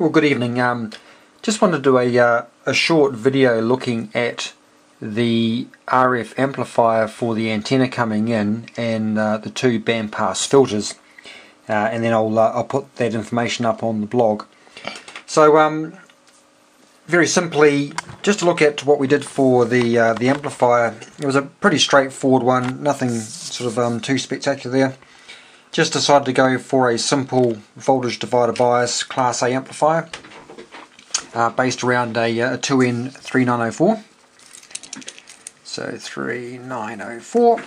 Well, good evening. Um, just wanted to do a, uh, a short video looking at the RF amplifier for the antenna coming in and uh, the two bandpass filters. Uh, and then I'll, uh, I'll put that information up on the blog. So, um, very simply, just to look at what we did for the uh, the amplifier, it was a pretty straightforward one, nothing sort of um, too spectacular there. Just decided to go for a simple voltage divider bias Class A amplifier uh, based around a, uh, a 2N3904. So 3904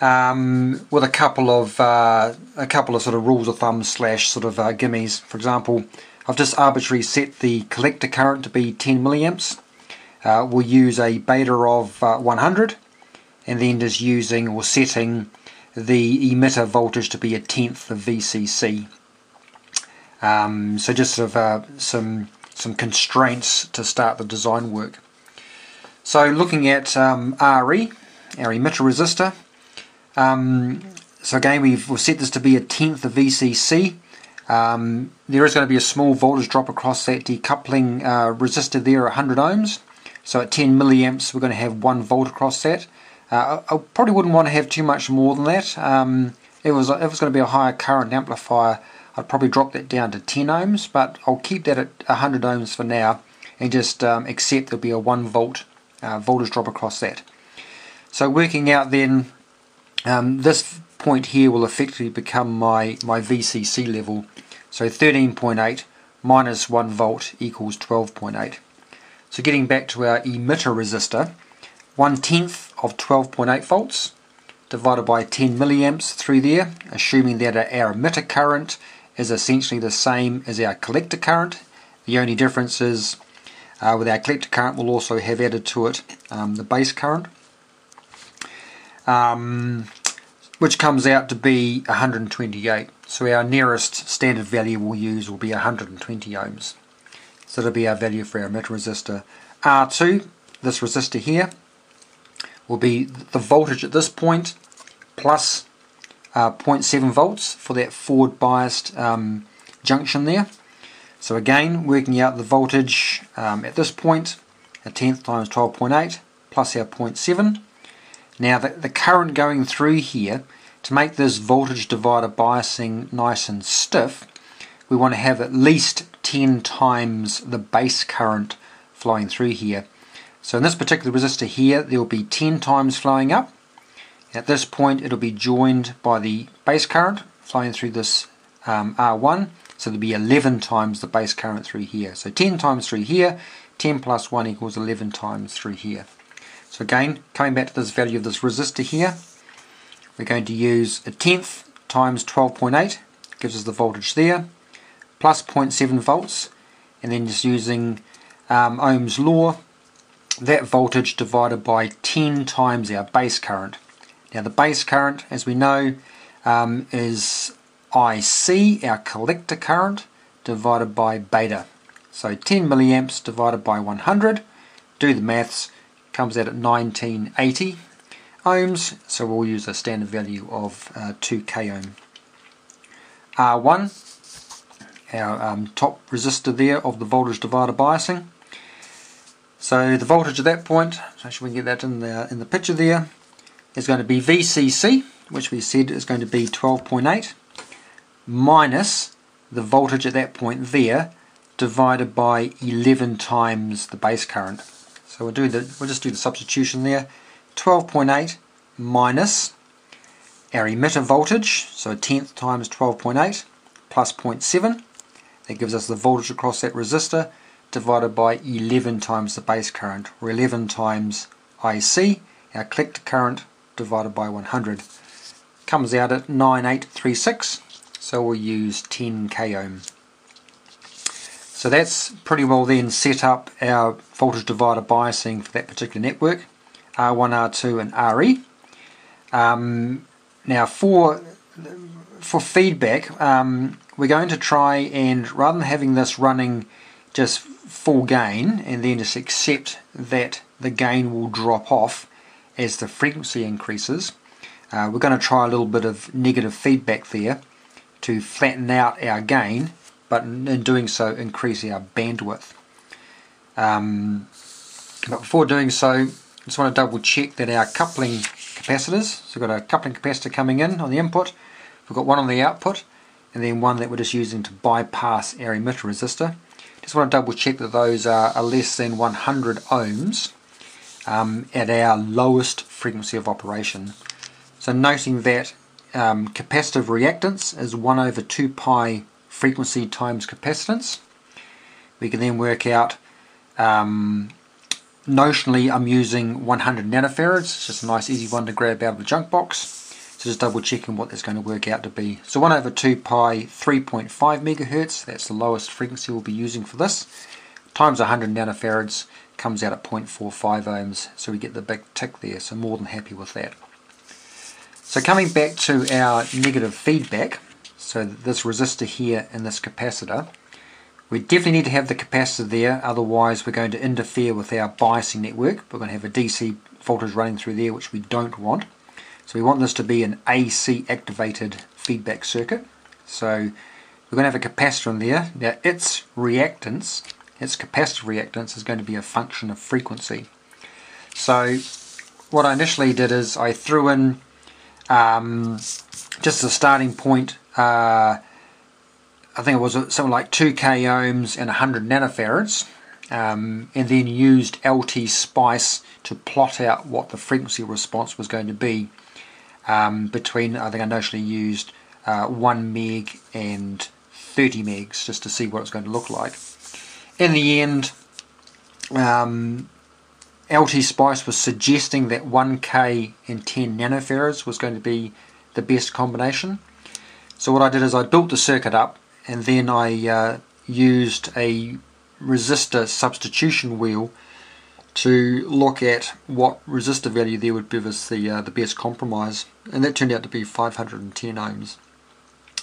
um, with a couple of uh, a couple of sort of rules of thumb slash sort of uh, gimmies. For example, I've just arbitrarily set the collector current to be 10 milliamps. Uh, we'll use a beta of uh, 100 and then just using or setting the emitter voltage to be a tenth of VCC. Um, so just sort of uh, some some constraints to start the design work. So looking at um, RE, our emitter resistor. Um, so again we've, we've set this to be a tenth of VCC. Um, there is going to be a small voltage drop across that decoupling uh, resistor there, 100 ohms. So at 10 milliamps we're going to have 1 volt across that. Uh, I probably wouldn't want to have too much more than that. Um, if, it was, if it was going to be a higher current amplifier, I'd probably drop that down to 10 ohms, but I'll keep that at 100 ohms for now and just um, accept there'll be a 1 volt uh, voltage drop across that. So working out then, um, this point here will effectively become my, my VCC level. So 13.8 minus 1 volt equals 12.8. So getting back to our emitter resistor, 1 tenth of 12.8 volts divided by 10 milliamps through there, assuming that our emitter current is essentially the same as our collector current. The only difference is uh, with our collector current we'll also have added to it um, the base current. Um, which comes out to be 128. So our nearest standard value we'll use will be 120 ohms. So that'll be our value for our emitter resistor. R2, this resistor here, will be the voltage at this point plus uh, 0.7 volts for that forward biased um, junction there. So again, working out the voltage um, at this point, a tenth times 12.8 plus our 0.7. Now the, the current going through here, to make this voltage divider biasing nice and stiff, we want to have at least 10 times the base current flowing through here. So in this particular resistor here, there will be 10 times flowing up. At this point, it'll be joined by the base current flowing through this um, R1. So there'll be 11 times the base current through here. So 10 times through here, 10 plus 1 equals 11 times through here. So again, coming back to this value of this resistor here, we're going to use a tenth times 12.8, gives us the voltage there, plus 0.7 volts, and then just using um, Ohm's law, that voltage divided by 10 times our base current. Now the base current, as we know, um, is IC, our collector current, divided by beta. So 10 milliamps divided by 100, do the maths, comes out at 1980 ohms, so we'll use a standard value of uh, 2 k ohm. R1, our um, top resistor there of the voltage divider biasing, so the voltage at that point, so we can get that in the, in the picture there, is going to be VCC, which we said is going to be 12.8, minus the voltage at that point there, divided by 11 times the base current. So we'll do the we'll just do the substitution there. 12.8 minus our emitter voltage, so a tenth times 12.8 plus 0.7. That gives us the voltage across that resistor divided by 11 times the base current, or 11 times IC, our collector current, divided by 100. Comes out at 9836, so we'll use 10 k ohm. So that's pretty well then set up our voltage divider biasing for that particular network, R1, R2 and RE. Um, now for for feedback, um, we're going to try and rather than having this running just full gain and then just accept that the gain will drop off as the frequency increases. Uh, we're going to try a little bit of negative feedback there to flatten out our gain but in doing so increase our bandwidth. Um, but before doing so, I just want to double check that our coupling capacitors, so we've got a coupling capacitor coming in on the input, we've got one on the output, and then one that we're just using to bypass our emitter resistor. Just want to double check that those are, are less than 100 ohms um, at our lowest frequency of operation. So noting that um, capacitive reactance is 1 over 2 pi frequency times capacitance. We can then work out um, notionally I'm using 100 nanofarads, it's just a nice easy one to grab out of the junk box. So just double checking what that's going to work out to be. So 1 over 2 pi 3.5 megahertz, that's the lowest frequency we'll be using for this, times 100 nanofarads comes out at 0.45 ohms, so we get the big tick there, so more than happy with that. So coming back to our negative feedback, so this resistor here and this capacitor, we definitely need to have the capacitor there, otherwise we're going to interfere with our biasing network. We're going to have a DC voltage running through there, which we don't want. So we want this to be an AC activated feedback circuit. So we're going to have a capacitor in there. Now its reactance, its capacitive reactance is going to be a function of frequency. So what I initially did is I threw in um, just a starting point, uh, I think it was something like 2k ohms and 100 nanofarads, um, and then used LT Spice to plot out what the frequency response was going to be um, between, I think I initially used uh, 1 meg and 30 megs just to see what it's going to look like. In the end, um, LT Spice was suggesting that 1K and 10 nanofarads was going to be the best combination. So what I did is I built the circuit up and then I uh, used a resistor substitution wheel to look at what resistor value there would give us the, uh, the best compromise and that turned out to be 510 ohms.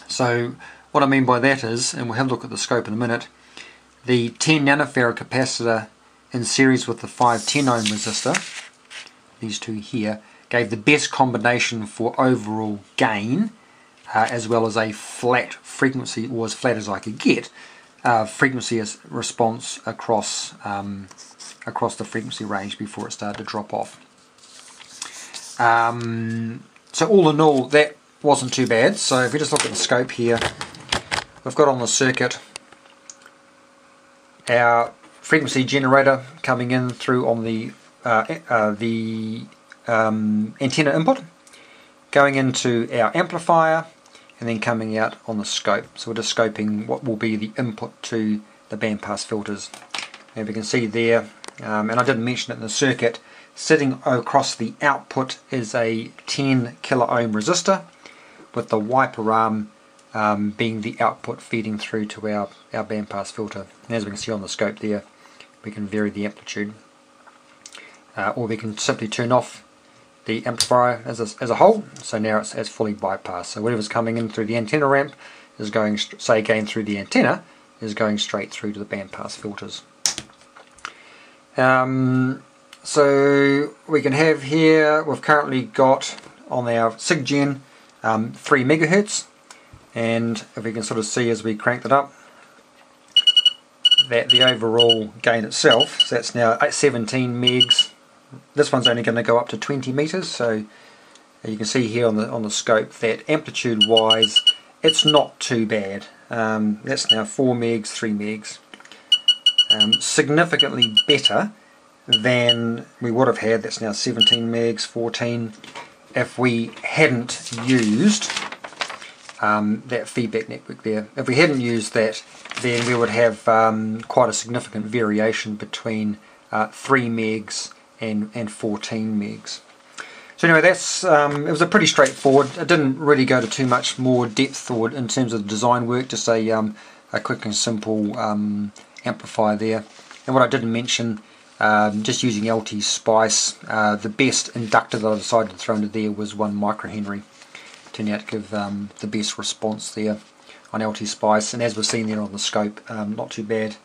So what I mean by that is, and we'll have a look at the scope in a minute, the 10 nanofarad capacitor in series with the 510 ohm resistor, these two here, gave the best combination for overall gain uh, as well as a flat frequency, or as flat as I could get, uh, frequency response across um, across the frequency range before it started to drop off. Um, so all in all, that wasn't too bad. So if we just look at the scope here, we've got on the circuit our frequency generator coming in through on the uh, uh, the um, antenna input, going into our amplifier, and then coming out on the scope. So we're just scoping what will be the input to the bandpass filters. And we can see there, um, and I didn't mention it in the circuit, sitting across the output is a 10 kilo ohm resistor with the wiper arm um, being the output feeding through to our, our bandpass filter. And as we can see on the scope there, we can vary the amplitude. Uh, or we can simply turn off the amplifier as a, as a whole, so now it's, it's fully bypassed. So whatever's coming in through the antenna ramp is going, say again through the antenna, is going straight through to the bandpass filters. Um, so we can have here, we've currently got on our SIGGEN um, 3 megahertz. And if we can sort of see as we crank it up that the overall gain itself, so that's now 17 megs, this one's only going to go up to 20 meters. So you can see here on the on the scope that amplitude wise it's not too bad. Um, that's now 4 megs, 3 megs um, significantly better than we would have had, that's now 17 megs, 14, if we hadn't used um, that feedback network there. If we hadn't used that, then we would have um, quite a significant variation between uh, 3 megs and, and 14 megs. So anyway, that's um, it was a pretty straightforward. It didn't really go to too much more depth or in terms of the design work. Just a um, a quick and simple um, amplifier there. And what I didn't mention um, just using LT Spice, uh, the best inductor that I decided to throw into there was one microhenry. Turned out to give um, the best response there on LT Spice, and as we've seen there on the scope, um, not too bad.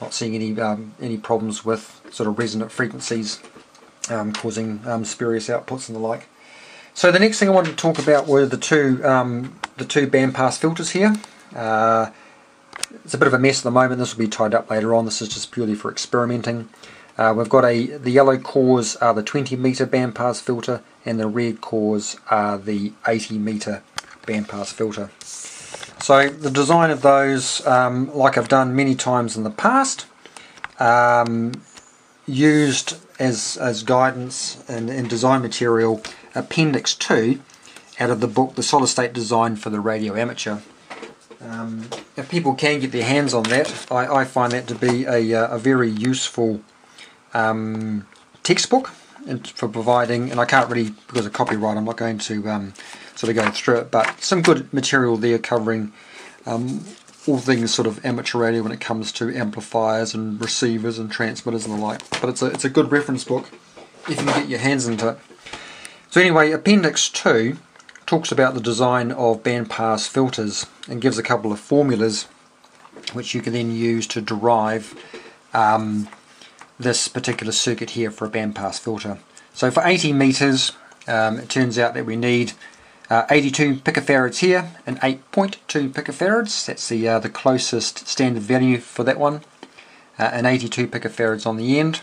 Not seeing any um, any problems with sort of resonant frequencies um, causing um, spurious outputs and the like. So the next thing I wanted to talk about were the two the two bandpass filters here. Uh, it's a bit of a mess at the moment. This will be tied up later on. This is just purely for experimenting. Uh, we've got a the yellow cores are the 20 meter bandpass filter, and the red cores are the 80 meter bandpass filter. So the design of those, um, like I've done many times in the past, um, used as as guidance and, and design material Appendix 2 out of the book The Solid State Design for the Radio Amateur. Um, if people can get their hands on that, I, I find that to be a, uh, a very useful um, textbook for providing, and I can't really, because of copyright, I'm not going to um, sort of go through it, but some good material there covering um, all things sort of amateur radio when it comes to amplifiers and receivers and transmitters and the like. But it's a, it's a good reference book if you can get your hands into it. So anyway, Appendix 2 talks about the design of bandpass filters and gives a couple of formulas which you can then use to derive um, this particular circuit here for a bandpass filter. So for 80 meters, um, it turns out that we need uh, 82 picofarads here and 8.2 picofarads. That's the uh, the closest standard value for that one. Uh, and 82 picofarads on the end.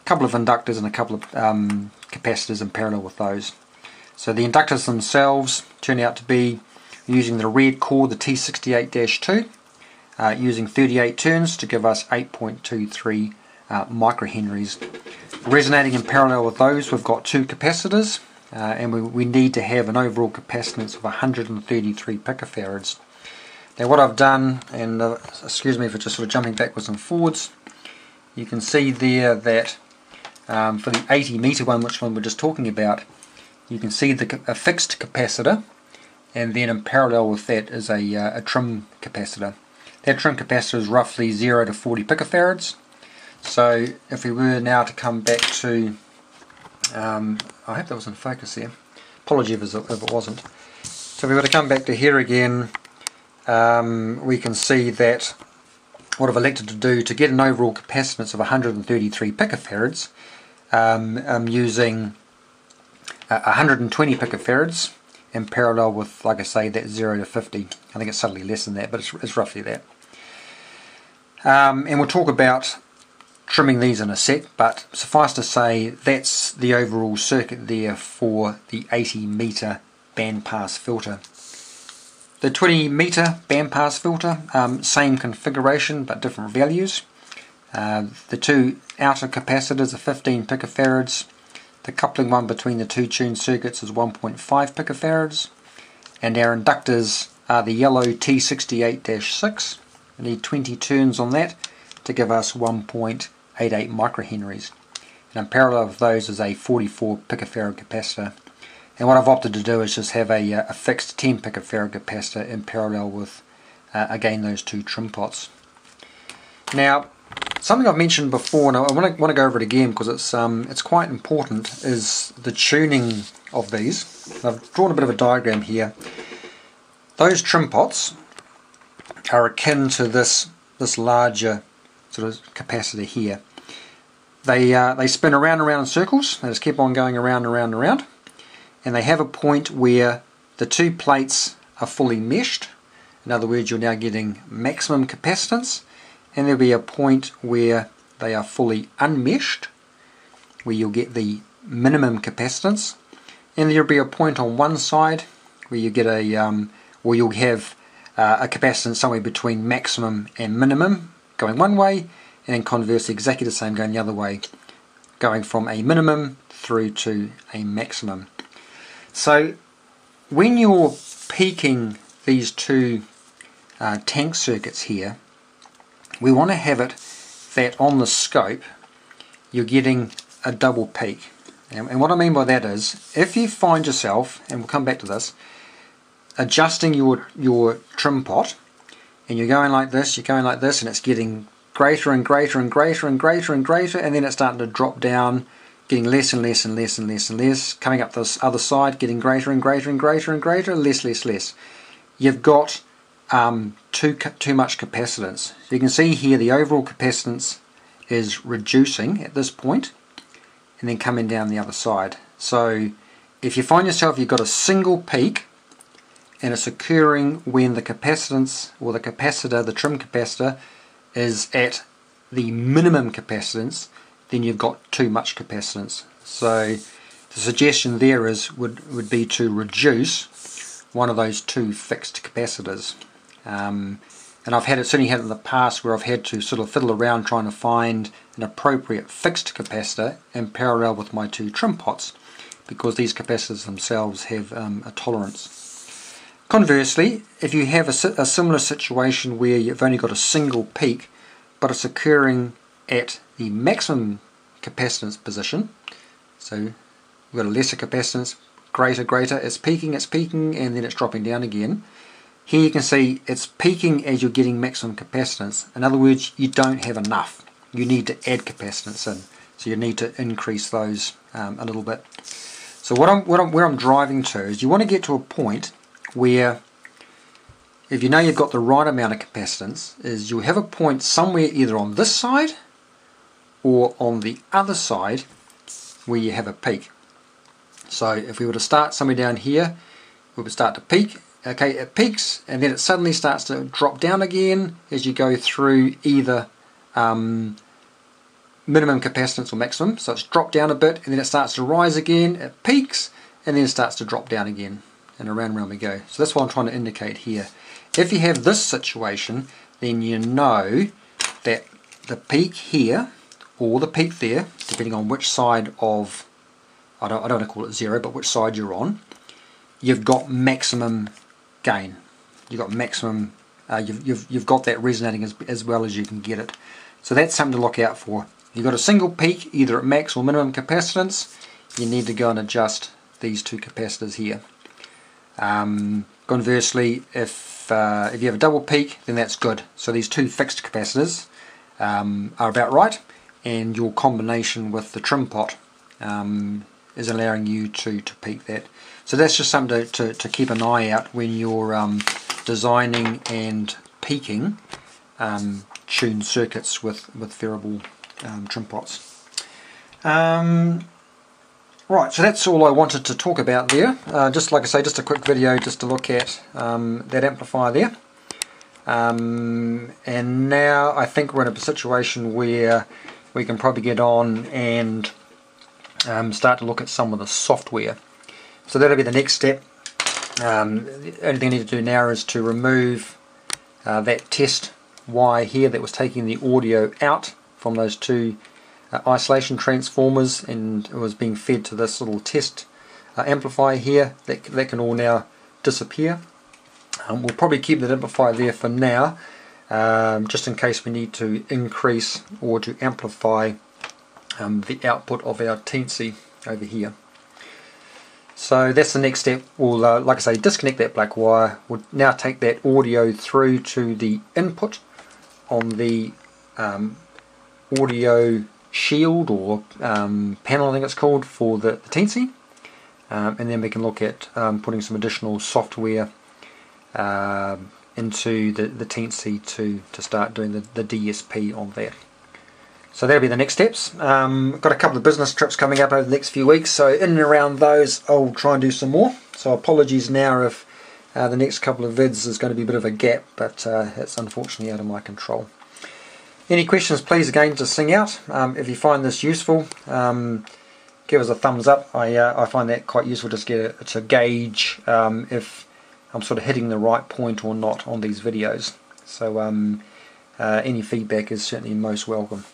A couple of inductors and a couple of um, capacitors in parallel with those. So the inductors themselves turn out to be using the red core, the T68-2, uh, using 38 turns to give us 8.23 uh, microhenries. Resonating in parallel with those, we've got two capacitors, uh, and we, we need to have an overall capacitance of 133 picofarads. Now what I've done, and uh, excuse me for just sort of jumping backwards and forwards, you can see there that um, for the 80 meter one, which one we're just talking about, you can see the a fixed capacitor, and then in parallel with that is a, uh, a trim capacitor. That trim capacitor is roughly 0 to 40 picofarads, so if we were now to come back to, um, I hope that was in focus there, apology if it wasn't. So if we were to come back to here again, um, we can see that what I've elected to do to get an overall capacitance of 133 picofarads, um, I'm using uh, 120 picofarads in parallel with, like I say, that 0 to 50. I think it's subtly less than that, but it's, it's roughly that. Um, and we'll talk about trimming these in a sec, but suffice to say that's the overall circuit there for the 80 meter bandpass filter. The 20 meter bandpass filter, um, same configuration but different values. Uh, the two outer capacitors are 15 picofarads. The coupling one between the two tuned circuits is 1.5 picofarads. And our inductors are the yellow T68-6. We need 20 turns on that to give us 1.88 microhenries. And in parallel with those is a 44 picofarad capacitor. And what I've opted to do is just have a, uh, a fixed 10 picofarad capacitor in parallel with, uh, again, those two trim pots. Now, something I've mentioned before, and I want to, want to go over it again because it's, um, it's quite important, is the tuning of these. I've drawn a bit of a diagram here. Those trim pots are akin to this, this larger sort of capacitor here. They, uh, they spin around and around in circles, they just keep on going around and around and around, and they have a point where the two plates are fully meshed. In other words, you're now getting maximum capacitance, and there'll be a point where they are fully unmeshed, where you'll get the minimum capacitance, and there'll be a point on one side where you get a, um, or you'll have uh, a capacitance somewhere between maximum and minimum, going one way, and then conversely exactly the same going the other way, going from a minimum through to a maximum. So when you're peaking these two uh, tank circuits here, we want to have it that on the scope you're getting a double peak. And, and what I mean by that is, if you find yourself, and we'll come back to this, adjusting your, your trim pot and you're going like this, you're going like this, and it's getting greater and greater and greater and greater and greater, and then it's starting to drop down, getting less and less and less and less and less, coming up this other side, getting greater and greater and greater and greater, less, less, less. You've got um, too, too much capacitance. You can see here the overall capacitance is reducing at this point, and then coming down the other side. So if you find yourself you've got a single peak and it's occurring when the capacitance or the capacitor, the trim capacitor, is at the minimum capacitance, then you've got too much capacitance. So the suggestion there is would, would be to reduce one of those two fixed capacitors. Um, and I've had it certainly had it in the past where I've had to sort of fiddle around trying to find an appropriate fixed capacitor in parallel with my two trim pots because these capacitors themselves have um, a tolerance. Conversely, if you have a, a, similar situation where you've only got a single peak but it's occurring at the maximum capacitance position, so we've got a lesser capacitance, greater, greater, it's peaking, it's peaking, and then it's dropping down again. Here you can see it's peaking as you're getting maximum capacitance. In other words, you don't have enough. You need to add capacitance in. So you need to increase those um, a little bit. So what I'm, what I'm, where I'm driving to is you want to get to a point where if you know you've got the right amount of capacitance is you have a point somewhere either on this side or on the other side where you have a peak. So if we were to start somewhere down here, we would start to peak. Okay, it peaks and then it suddenly starts to drop down again as you go through either um, minimum capacitance or maximum. So it's dropped down a bit and then it starts to rise again, it peaks and then it starts to drop down again and around and around we go. So that's what I'm trying to indicate here. If you have this situation then you know that the peak here or the peak there, depending on which side of, I don't, I don't want to call it zero, but which side you're on, you've got maximum gain. You've got maximum, uh, you've, you've, you've got that resonating as, as well as you can get it. So that's something to look out for. You've got a single peak, either at max or minimum capacitance, you need to go and adjust these two capacitors here. Um, conversely, if, uh, if you have a double peak, then that's good. So these two fixed capacitors um, are about right and your combination with the trim pot um, is allowing you to, to peak that. So that's just something to, to, to keep an eye out when you're um, designing and peaking um, tuned circuits with, with variable um, trim pots. Um, right, so that's all I wanted to talk about there. Uh, just like I say, just a quick video just to look at um, that amplifier there. Um, and now I think we're in a situation where we can probably get on and start to look at some of the software. So that'll be the next step. Um, the only thing I need to do now is to remove uh, that test wire here that was taking the audio out from those two uh, isolation transformers and it was being fed to this little test uh, amplifier here that, that can all now disappear. Um, we'll probably keep that amplifier there for now um, just in case we need to increase or to amplify um, the output of our Teensy over here. So that's the next step. We'll, uh, like I say, disconnect that black wire. We'll now take that audio through to the input on the um, audio shield or um, panel, I think it's called, for the, the Teensy. Um, and then we can look at um, putting some additional software um, into the, the Teensy to, to start doing the, the DSP on that. So that'll be the next steps. Um, got a couple of business trips coming up over the next few weeks, so in and around those I'll try and do some more. So apologies now if uh, the next couple of vids is going to be a bit of a gap, but uh, it's unfortunately out of my control. Any questions please again just sing out. Um, if you find this useful, um, give us a thumbs up. I, uh, I find that quite useful just get a, to gauge um, if I'm sort of hitting the right point or not on these videos. So um, uh, any feedback is certainly most welcome.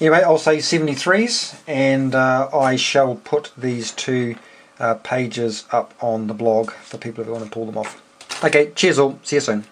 Anyway, I'll say 73s and uh, I shall put these two uh, pages up on the blog for people who want to pull them off. Okay, cheers all. See you soon.